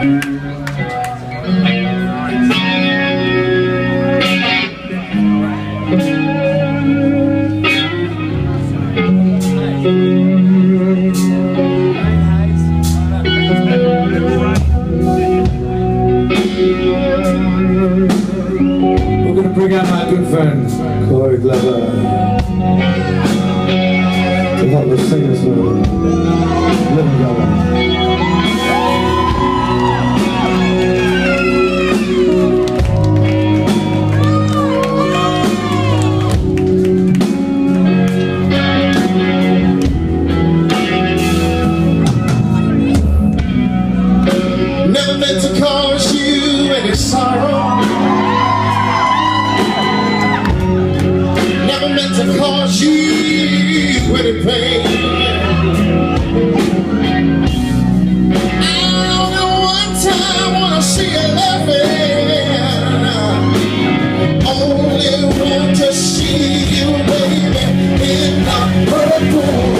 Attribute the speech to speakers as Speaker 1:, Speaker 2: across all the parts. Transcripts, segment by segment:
Speaker 1: bring out my good friend, Corey Glover, to help us sing this
Speaker 2: little Me Go." she's pretty plain. I only time see laughing. Only want to see you, baby, in the purple.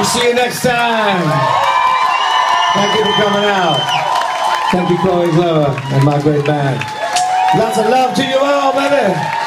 Speaker 1: We'll see you next time. Thank you for coming out. Thank you, Corey Glover and my great band. Lots of love to you all, baby.